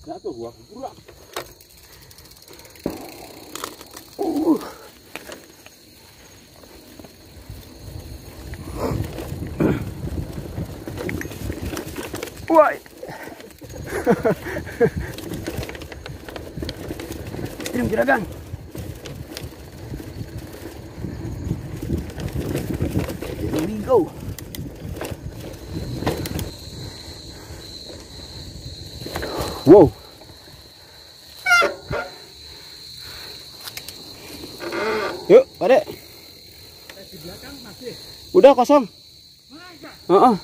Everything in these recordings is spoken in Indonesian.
Jatuh gua burak. Uh. Wah. Kirim juragan. Here we go. Wow. Yuk, Pak. Udah kosong. Heeh.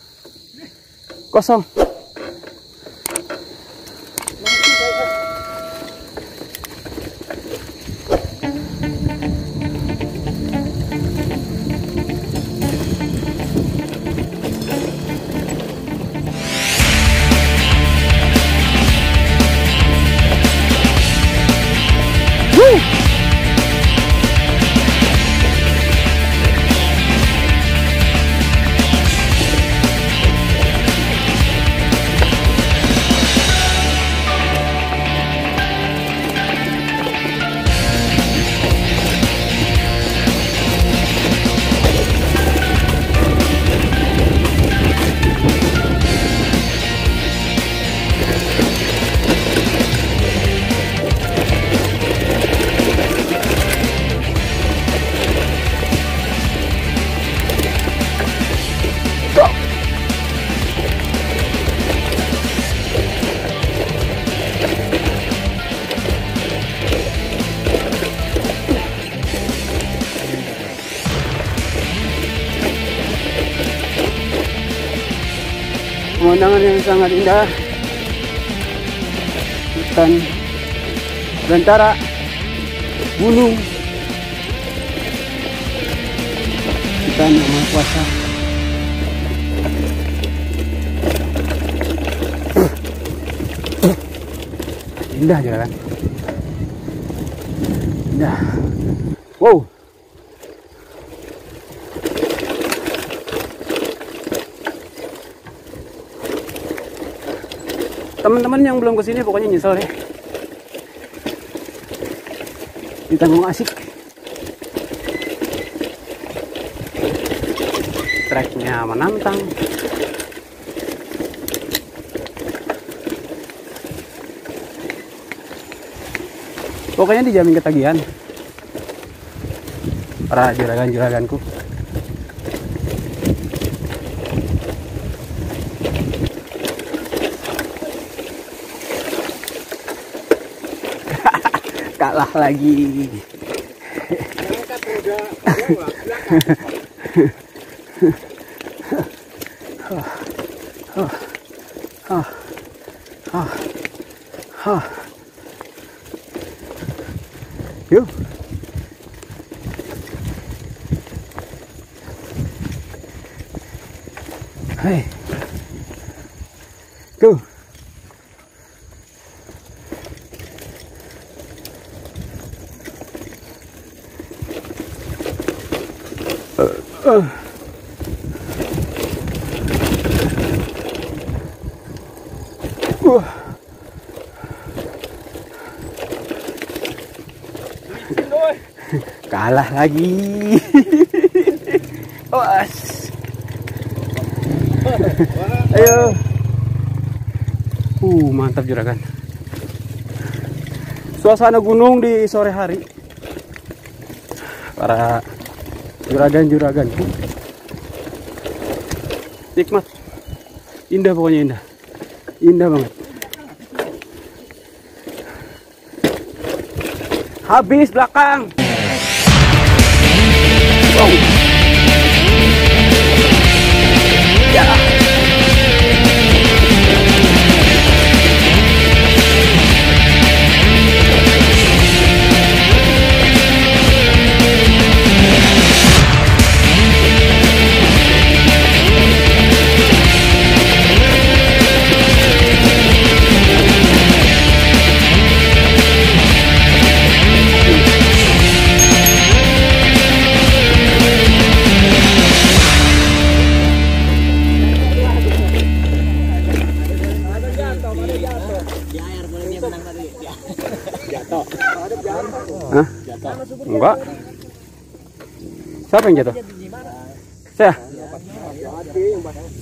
Kosong. Pemandangan yang sangat indah. Hutan Belantara Gunung Hutan yang maha kuasa. Indah juga kan Indah. Wow Teman-teman yang belum ke sini pokoknya nyesel deh Ditanggung asik Treknya menantang Pokoknya dijamin ketagihan. Para juragan-juraganku. Kalah lagi. Yuk. Hai. Go. Uh. Kalah lagi. Was. Ayo. Uh, mantap juragan. Suasana gunung di sore hari. Para juragan-juragan. Nikmat. Indah pokoknya indah. Indah banget. Habis belakang. Wow. Enggak. Siapa yang jatuh? Saya.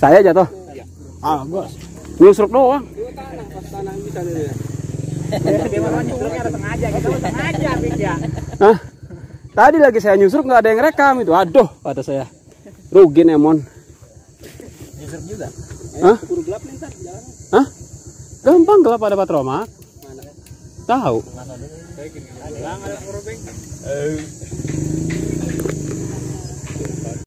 Saya jatuh. Ah, bos. Nyusruk doang. Hah? Tadi lagi saya nyusruk nggak ada yang rekam itu. Aduh, kata saya. Rugi Nemon. Nyusur juga. Hah? Gelap nih. Hah? Gampang gelap ada patromak. Tahu. Lang ada purubing. Eh.